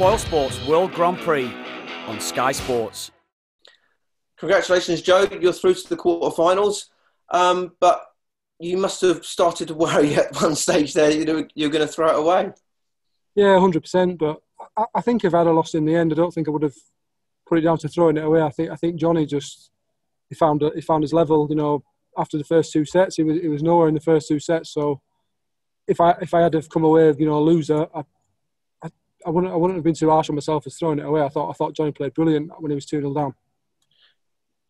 BoyleSports World Grand Prix on Sky Sports. Congratulations, Joe. You're through to the quarterfinals. Um, but you must have started to worry at one stage there. You know, you're going to throw it away. Yeah, hundred percent. But I, I, think if I'd have lost in the end, I don't think I would have put it down to throwing it away. I think I think Jonny just he found he found his level. You know, after the first two sets, he was he was nowhere in the first two sets. So if I if I had to come away, you know, a loser, I, I, wouldn't I wouldn't have been too harsh on myself as throwing it away. I thought I thought Jonny played brilliant when he was two 0 down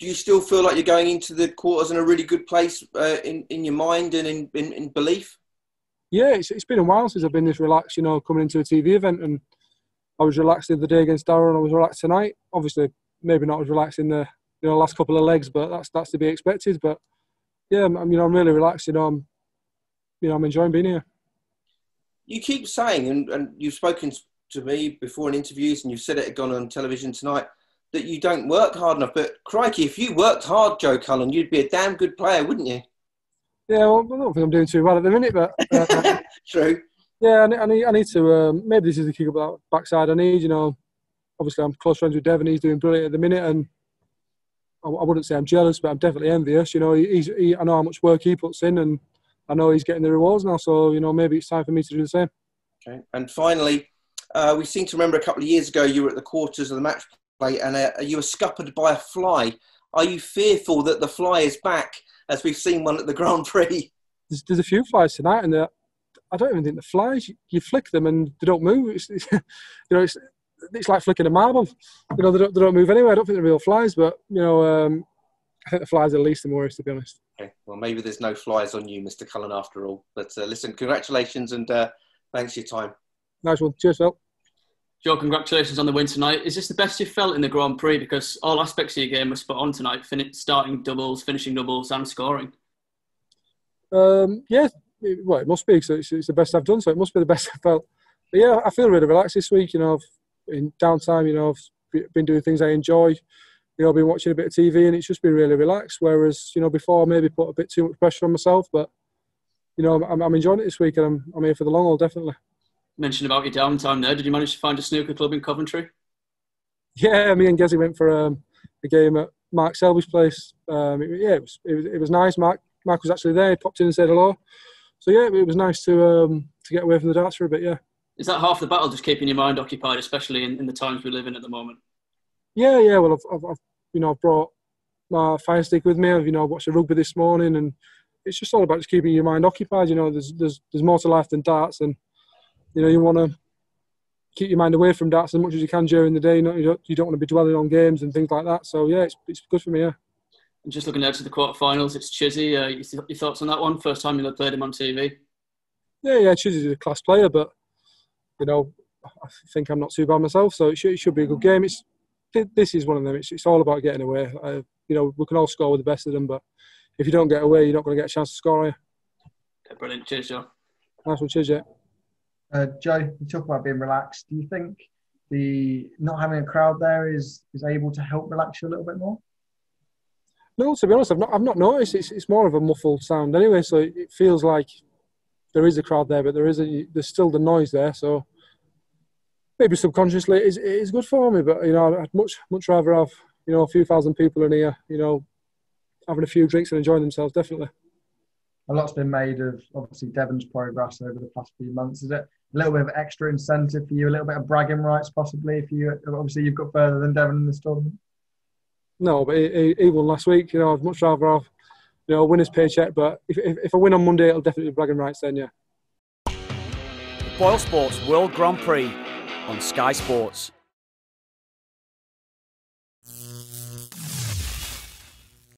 do you still feel like you're going into the quarters in a really good place uh, in in your mind and in, in, in belief? Yeah, it's, it's been a while since I've been this relaxed. You know, coming into a TV event, and I was relaxed the other day against Darren. I was relaxed tonight. Obviously, maybe not as relaxed in the you know last couple of legs, but that's that's to be expected. But yeah, I'm you know I'm really relaxed. You know, I'm you know I'm enjoying being here. You keep saying, and, and you've spoken to me before in interviews, and you've said it again on television tonight that you don't work hard enough. But crikey, if you worked hard, Joe Cullen, you'd be a damn good player, wouldn't you? Yeah, well, I don't think I'm doing too well at the minute, but uh, true. Yeah, I need, I need to. Um, maybe this is the kick up that backside I need. You know, obviously I'm close friends with Devon. He's doing brilliant at the minute, and I, I wouldn't say I'm jealous, but I'm definitely envious. You know, he's he, I know how much work he puts in, and I know he's getting the rewards now. So you know, maybe it's time for me to do the same. Okay, and finally, uh, we seem to remember a couple of years ago you were at the quarters of the match plate and uh, you were scuppered by a fly. Are you fearful that the fly is back, as we've seen one at the Grand Prix? There's, there's a few flies tonight, and I don't even think the flies. You, you, flick them and they don't move. It's, it's, you know, it's it's like flicking a marble. You know, they don't, they don't move anywhere. I don't think they're real flies, but you know, um, I think the flies are the least the worries, to be honest. Okay, well, maybe there's no flies on you, Mr. Cullen, after all. But uh, listen, congratulations and uh, thanks for your time. Nice one. Cheers, Phil. Joe, congratulations on the win tonight. Is this the best you've felt in the Grand Prix? Because all aspects of your game were spot on tonight, fin- starting doubles, finishing doubles, and scoring. Um, yeah, well, it must be because it's, it's, the best I've done, so it must be the best I've felt. But yeah, I feel really relaxed this week. You know, in downtime, you know, I've been doing things I enjoy. You know, I've been watching a bit of TV, and it's just been really relaxed. Whereas, you know, before I maybe put a bit too much pressure on myself, but you know, I'm, I'm enjoying it this week, and I'm, I'm here for the long haul, definitely mentioned about your downtime there. Did you manage to find a snooker club in Coventry? Yeah, me and Gezi went for um, a game at Mark Selby's place. Um, it, yeah, it was, it was, it was nice. Mark Mark was actually there. He popped in and said hello. So yeah, it was nice to um, to get away from the darts for a bit. Yeah. Is that half the battle, just keeping your mind occupied, especially in, in the times we live in at the moment? Yeah, yeah. Well, I've, I've, I've you know brought my fire stick with me. I've you know watched the rugby this morning, and it's just all about just keeping your mind occupied. You know, there's there's there's more to life than darts, and you know, you want to keep your mind away from darts as much as you can during the day. You, know, you don't, you don't want to be dwelling on games and things like that. So yeah, it's, it's good for me. Yeah. And just looking ahead to the quarterfinals, it's Chizzy. Uh, your, your thoughts on that one? First time you've played him on TV. Yeah, yeah, Chizzy's a class player, but you know, I think I'm not too bad myself, so it should, it should be a good game. It's this is one of them. It's, it's all about getting away. Uh, you know, we can all score with the best of them, but if you don't get away, you're not going to get a chance to score, are you? Okay, brilliant. Cheers, Joe. Nice one. Cheers, yeah. Uh, Joe, you talk about being relaxed. Do you think the not having a crowd there is is able to help relax you a little bit more? No, to be honest, I've not I've not noticed. It's it's more of a muffled sound anyway, so it feels like there is a crowd there, but there is a, there's still the noise there. So maybe subconsciously it is, it is good for me. But you know, I'd much much rather have you know a few thousand people in here, you know, having a few drinks and enjoying themselves. Definitely. A lot's been made of obviously Devon's progress over the past few months. Is it a little bit of extra incentive for you, a little bit of bragging rights possibly if you obviously you've got further than Devon in this tournament? No, but he, he won last week. You know, I'd much rather have you know a winner's paycheck. But if, if, if I win on Monday, it'll definitely be bragging rights then. Yeah. The BoyleSports World Grand Prix on Sky Sports.